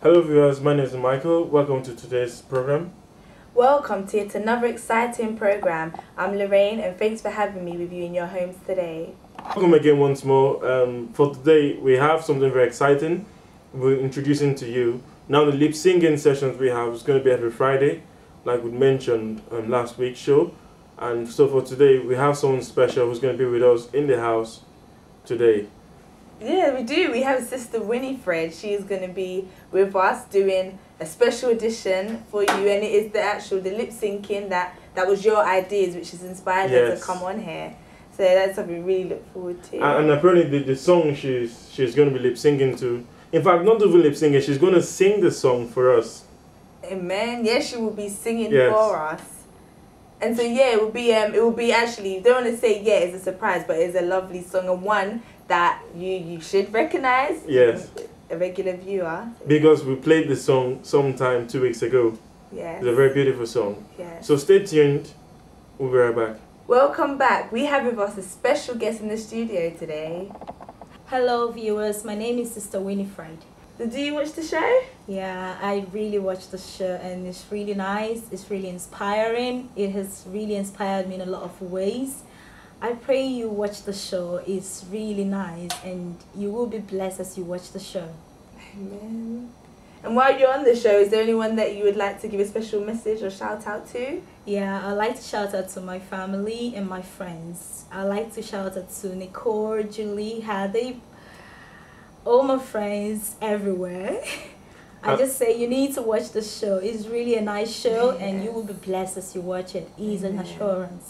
Hello viewers, my name is Michael. Welcome to today's program. Welcome to yet another exciting program. I'm Lorraine and thanks for having me with you in your homes today. Welcome again once more. Um, for today, we have something very exciting. We're introducing to you. Now the lip singing sessions we have is going to be every Friday, like we mentioned on last week's show. And so for today, we have someone special who's going to be with us in the house today. Yeah, we do. We have a Sister Winifred. She is going to be with us doing a special edition for you, and it is the actual the lip syncing that that was your ideas, which has inspired her to come on here. So that's something we really look forward to. And, and apparently, the, the song she's she's going to be lip singing to. In fact, not even lip singing. She's going to sing the song for us. Amen. Yes, she will be singing Yes. for us. And so yeah, it will be um it will be actually don't want to say yeah, it's a surprise, but it's a lovely song and one that you you should recognize. Yes. A regular viewer. Because we played the song sometime two weeks ago. Yeah. It's a very beautiful song. yes. So stay tuned. We'll be right back. Welcome back. We have with us a special guest in the studio today. Hello, viewers. My name is Sister Winifred. Do you watch the show? Yeah, I really watched the show and it's really nice. It's really inspiring. It has really inspired me in a lot of ways. I pray you watch the show. It's really nice and you will be blessed as you watch the show. Amen. And while you're on the show, is there anyone that you would like to give a special message or shout out to? Yeah, I'd like to shout out to my family and my friends. I'd like to shout out to Nicole, Julie, Hadi, all my friends everywhere. I Uh, just say you need to watch the show. It's really a nice show and you will be blessed as you watch it. Ease and assurance.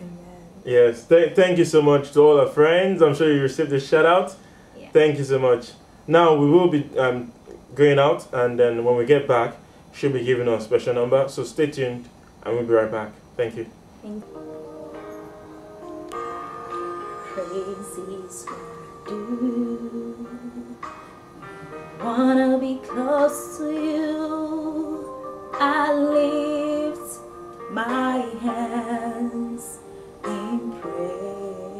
Amen. Yes, th- thank you so much to all our friends. I'm sure you received a shout out. Yeah. Thank you so much. Now we will be um, going out, and then when we get back, she'll be giving us a special number. So stay tuned, and we'll be right back. Thank you. Thank Praise is what I do. Wanna be close to you. I lift my hands in praise.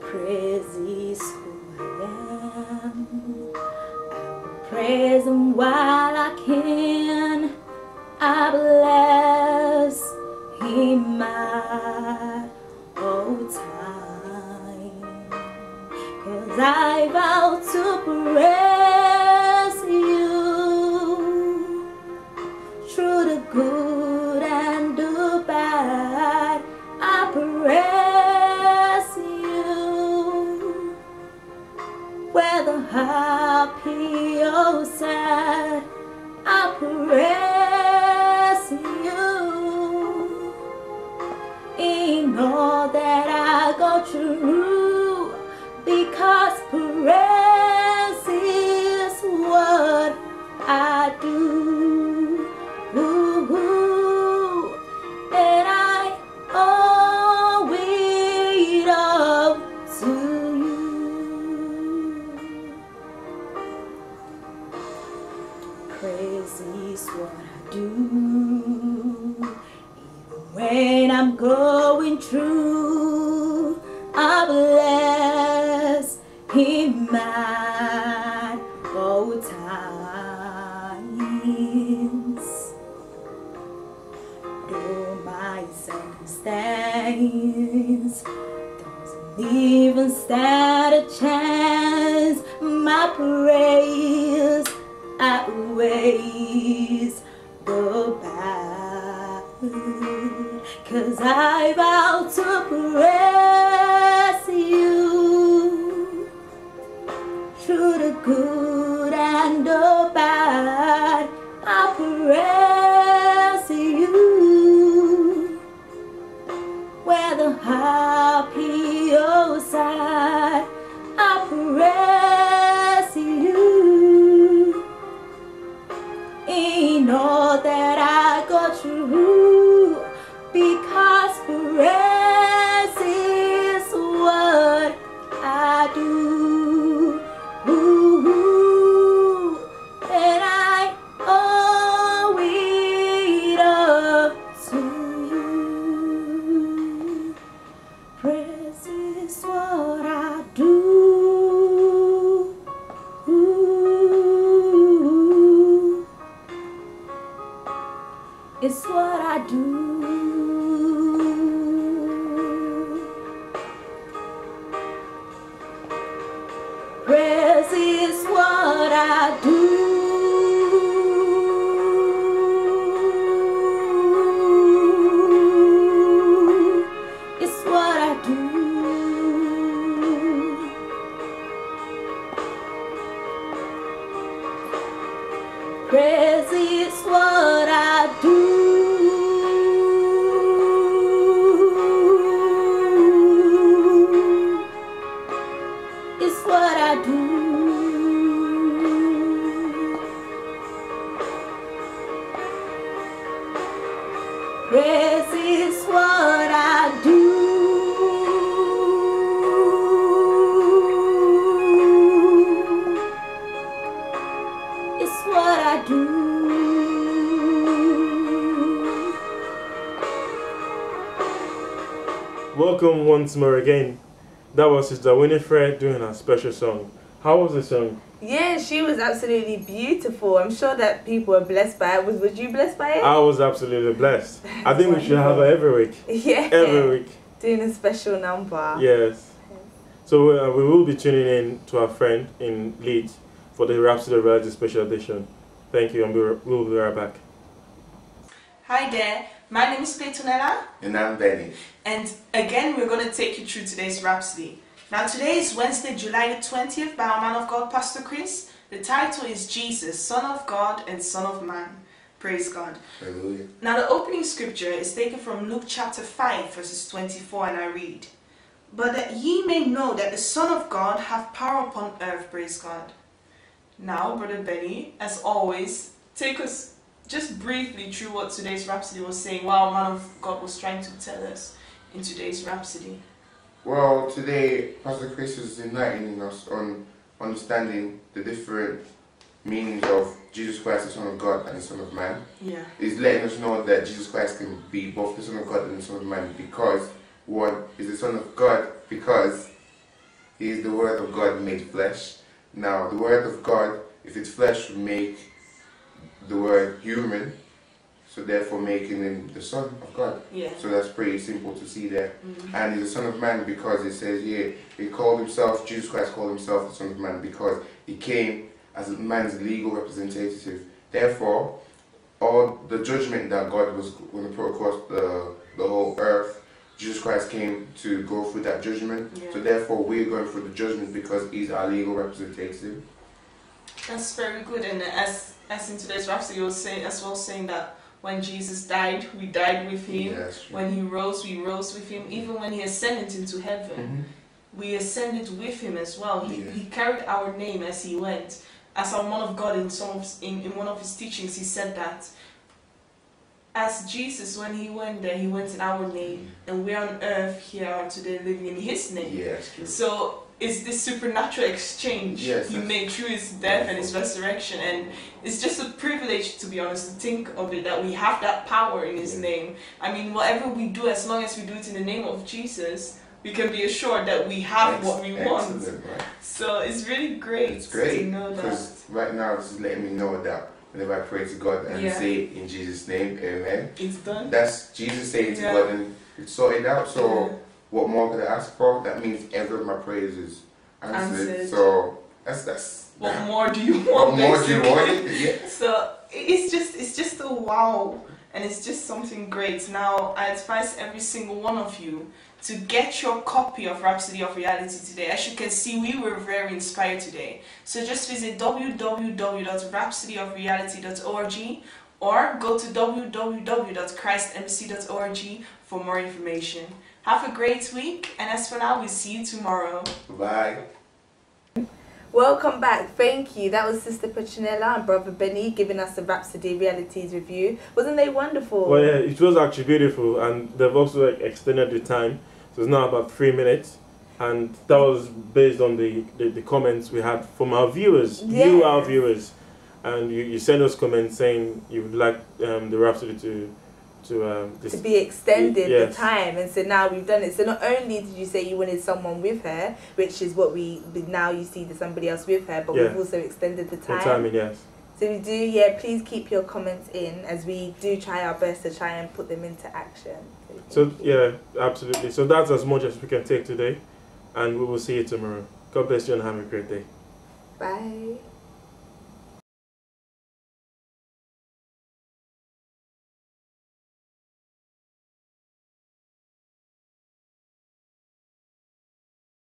Praise is who I am. I will praise Him while I can. Praise is what I do. Even when I'm going through, I bless Him at all times. Though my circumstance doesn't even stand a chance, my praise outweighs the bad. Cause I vow to praise I do. It's what I do. Crazy is what I do. This is what I do. It's what I do. Welcome once more again. That was Sister Winifred doing a special song. How was the song? Yeah, she was absolutely beautiful. I'm sure that people were blessed by it. Was, was you blessed by it? I was absolutely blessed. I think we should have her every week. yeah. Every week. Doing a special number. Yes. So uh, we will be tuning in to our friend in Leeds for the Rhapsody of Reality special edition. Thank you, and we'll, we'll be right back. Hi there, my name is Petronella, And I'm Benny. and again we're going to take you through today's Rhapsody. Now today is Wednesday, July the 20th by our man of God, Pastor Chris. The title is Jesus, Son of God and Son of Man. Praise God. Hallelujah. Now the opening scripture is taken from Luke chapter 5 verses 24 and I read, But that ye may know that the Son of God hath power upon earth, praise God. Now, Brother Benny, as always, take us just briefly through what today's Rhapsody was saying, while our man of God was trying to tell us in today's Rhapsody. Well, today Pastor Chris is enlightening us on understanding the different meanings of Jesus Christ, the Son of God, and the Son of Man. Yeah. He's letting us know that Jesus Christ can be both the Son of God and the Son of Man because one is the Son of God because he is the Word of God made flesh. Now, the Word of God, if it's flesh, would make the Word human, so therefore making him the Son of God. Yeah. So that's pretty simple to see there. Mhm. And he's the Son of Man because it says yeah, he called himself, Jesus Christ called himself the Son of Man because he came as man's legal representative. Therefore, all the judgment that God was going to put across the, the whole earth, Jesus Christ came to go through that judgment. Yeah. So therefore, we're going through the judgment because he's our legal representative. That's very good. And as as in today's Rhapsody, was saying as well saying that when Jesus died, we died with him. True. When he rose, we rose with him. Even when he ascended into heaven, Mhm. we ascended with him as well. He, he carried our name as he went. As our man of God in some of, in, in one of his teachings, he said that as Jesus, when he went there, he went in our name, and we're on earth here today living in his name. True. So it's this supernatural exchange Yes, he that's- made through his death and his resurrection, and it's just a privilege, to be honest, to think of it that we have that power in his Yeah. name. I mean, whatever we do, as long as we do it in the name of Jesus, we can be assured that we have Ex- what we want. Right? So it's really great, It's great to know that. because right now this is letting me know that whenever I pray to God and Yeah. say in Jesus' name, Amen. It's done. That's Jesus saying to Yeah. God and it's sorted out. So Yeah. What more could I ask for? That means every of my prayers is answered. Answered. So that's that's. What that. more do you want? What more do you want? Yeah. So it's just it's just a wow and it's just something great. Now I advise every single one of you to get your copy of Rhapsody of Reality today. As you can see, we were very inspired today. So just visit www.rhapsodyofreality.org or go to www.christmc.org for more information. Have a great week, and as for now, we'll see you tomorrow. Bye. Welcome back. Thank you. That was Sister Petronella and Brother Benny giving us the Rhapsody Realities review. Wasn't they wonderful? Well, yeah, it was actually beautiful, and they've also like, extended the time, so it's now about three minutes, and that was based on the, the, the comments we had from our viewers, you, our viewers, and you, you sent us comments saying you would like um, the Rhapsody to to um, to be extended Yes. the time and so now we've done it so not only did you say you wanted someone with her which is what we but now you see there's somebody else with her but Yeah. we've also extended the the time timing, yes. so we do yeah please keep your comments in as we do try our best to try and put them into action So you. yeah, absolutely. So that's as much as we can take today, and we will see you tomorrow. God bless you and have a great day. bye